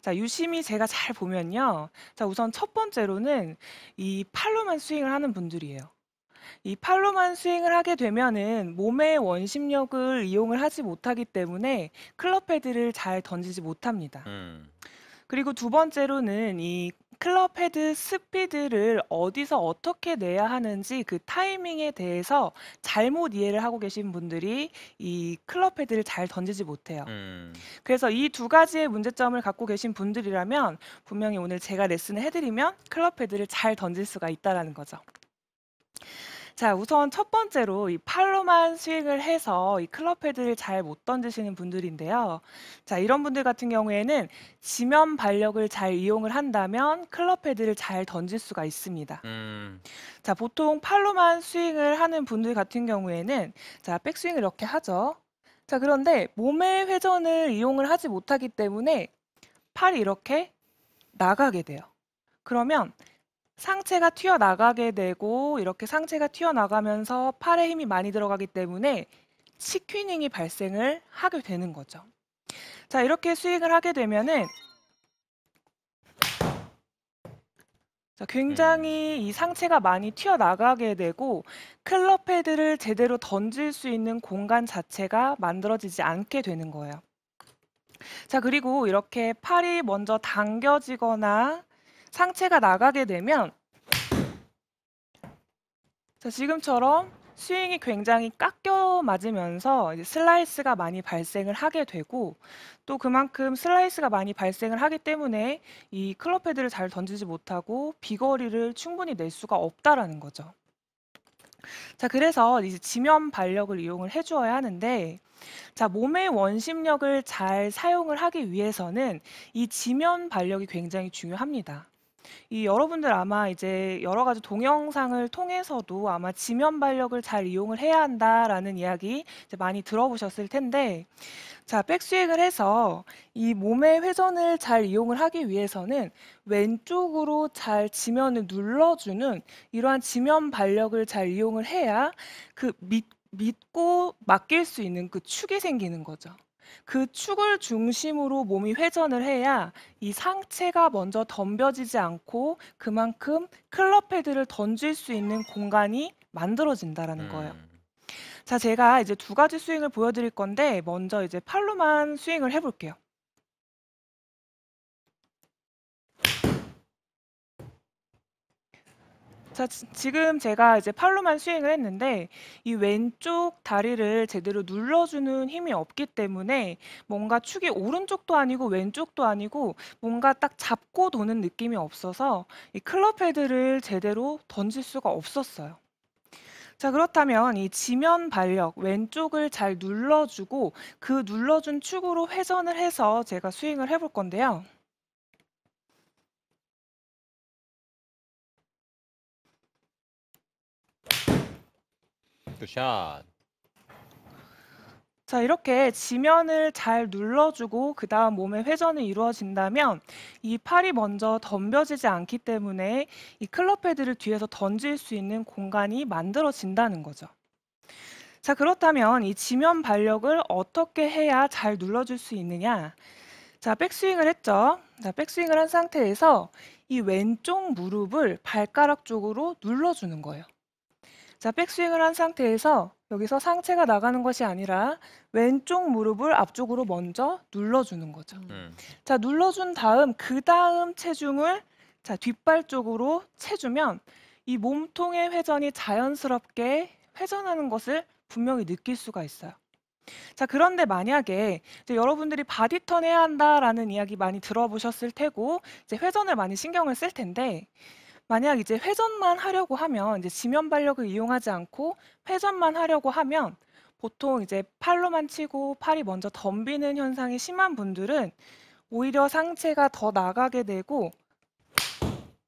자, 유심히 제가 잘 보면요. 자, 우선 첫 번째로는 이 팔로만 스윙을 하는 분들이에요. 이 팔로만 스윙을 하게 되면은 몸의 원심력을 이용을 하지 못하기 때문에 클럽 헤드를 잘 던지지 못합니다. 음. 그리고 두 번째로는 이 클럽 헤드 스피드를 어디서 어떻게 내야 하는지 그 타이밍에 대해서 잘못 이해를 하고 계신 분들이 이 클럽 헤드를 잘 던지지 못해요. 음. 그래서 이 두 가지의 문제점을 갖고 계신 분들이라면 분명히 오늘 제가 레슨을 해드리면 클럽 헤드를 잘 던질 수가 있다라는 거죠. 자, 우선 첫 번째로 이 팔로만 스윙을 해서 이 클럽 헤드를 잘 못 던지시는 분들인데요. 자, 이런 분들 같은 경우에는 지면 발력을 잘 이용을 한다면 클럽 헤드를 잘 던질 수가 있습니다. 음. 자, 보통 팔로만 스윙을 하는 분들 같은 경우에는 자, 백스윙을 이렇게 하죠. 자, 그런데 몸의 회전을 이용을 하지 못하기 때문에 팔이 이렇게 나가게 돼요. 그러면 상체가 튀어나가게 되고 이렇게 상체가 튀어나가면서 팔에 힘이 많이 들어가기 때문에 치퀴닝이 발생을 하게 되는 거죠. 자, 이렇게 스윙을 하게 되면은 자, 굉장히 이 상체가 많이 튀어나가게 되고 클럽 헤드를 제대로 던질 수 있는 공간 자체가 만들어지지 않게 되는 거예요. 자, 그리고 이렇게 팔이 먼저 당겨지거나 상체가 나가게 되면 자, 지금처럼 스윙이 굉장히 깎여 맞으면서 슬라이스가 많이 발생을 하게 되고 또 그만큼 슬라이스가 많이 발생을 하기 때문에 이 클럽 헤드를 잘 던지지 못하고 비거리를 충분히 낼 수가 없다라는 거죠. 자, 그래서 이제 지면 발력을 이용을 해주어야 하는데, 자, 몸의 원심력을 잘 사용을 하기 위해서는 이 지면 발력이 굉장히 중요합니다. 이 여러분들 아마 이제 여러 가지 동영상을 통해서도 아마 지면 발력을 잘 이용을 해야 한다라는 이야기 이제 많이 들어보셨을 텐데, 자, 백스윙을 해서 이 몸의 회전을 잘 이용을 하기 위해서는 왼쪽으로 잘 지면을 눌러주는 이러한 지면 발력을 잘 이용을 해야 그 믿, 믿고 맡길 수 있는 그 축이 생기는 거죠. 그 축을 중심으로 몸이 회전을 해야 이 상체가 먼저 덤벼지지 않고 그만큼 클럽 헤드를 던질 수 있는 공간이 만들어진다라는 거예요. 음. 자, 제가 이제 두 가지 스윙을 보여드릴 건데 먼저 이제 팔로만 스윙을 해볼게요. 자, 지- 지금 제가 이제 팔로만 스윙을 했는데 이 왼쪽 다리를 제대로 눌러주는 힘이 없기 때문에 뭔가 축이 오른쪽도 아니고 왼쪽도 아니고 뭔가 딱 잡고 도는 느낌이 없어서 이 클럽 헤드를 제대로 던질 수가 없었어요. 자, 그렇다면 이 지면 발력, 왼쪽을 잘 눌러주고 그 눌러준 축으로 회전을 해서 제가 스윙을 해볼 건데요. 굿샷. 자, 이렇게 지면을 잘 눌러주고 그 다음 몸의 회전이 이루어진다면 이 팔이 먼저 덤벼지지 않기 때문에 이 클럽 헤드를 뒤에서 던질 수 있는 공간이 만들어진다는 거죠. 자, 그렇다면 이 지면 발력을 어떻게 해야 잘 눌러줄 수 있느냐? 자, 백스윙을 했죠. 자, 백스윙을 한 상태에서 이 왼쪽 무릎을 발가락 쪽으로 눌러주는 거예요. 자, 백스윙을 한 상태에서 여기서 상체가 나가는 것이 아니라 왼쪽 무릎을 앞쪽으로 먼저 눌러주는 거죠. 음. 자, 눌러준 다음 그 다음 체중을 자, 뒷발 쪽으로 채주면 이 몸통의 회전이 자연스럽게 회전하는 것을 분명히 느낄 수가 있어요. 자, 그런데 만약에 이제 여러분들이 body turn 해야 한다라는 이야기 많이 들어보셨을 테고 이제 회전을 많이 신경을 쓸 텐데 만약 이제 회전만 하려고 하면 이제 지면 발력을 이용하지 않고 회전만 하려고 하면 보통 이제 팔로만 치고 팔이 먼저 덤비는 현상이 심한 분들은 오히려 상체가 더 나가게 되고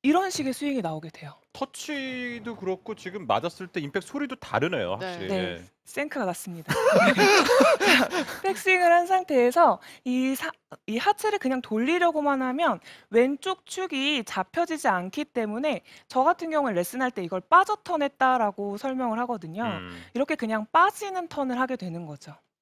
이런 식의 스윙이 나오게 돼요. 터치도 그렇고 지금 맞았을 때 임팩 소리도 다르네요, 네. 확실히. 네. 생크가 났습니다. 백스윙을 한 상태에서 이, 사- 이 하체를 그냥 돌리려고만 하면 왼쪽 축이 잡혀지지 않기 때문에 저 같은 경우에 레슨할 때 이걸 빠져 턴했다라고 설명을 하거든요. 음. 이렇게 그냥 빠지는 턴을 하게 되는 거죠.